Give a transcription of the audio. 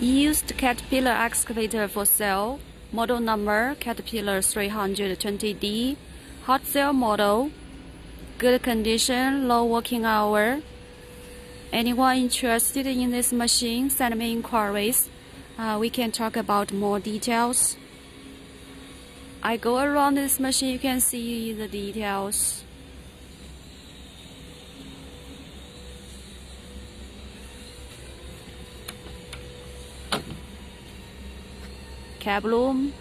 Used Caterpillar excavator for sale. Model number Caterpillar 320D. Hot sale model. Good condition, low working hour. Anyone interested in this machine, send me inquiries. Uh, we can talk about more details. I go around this machine, you can see the details. Cab loom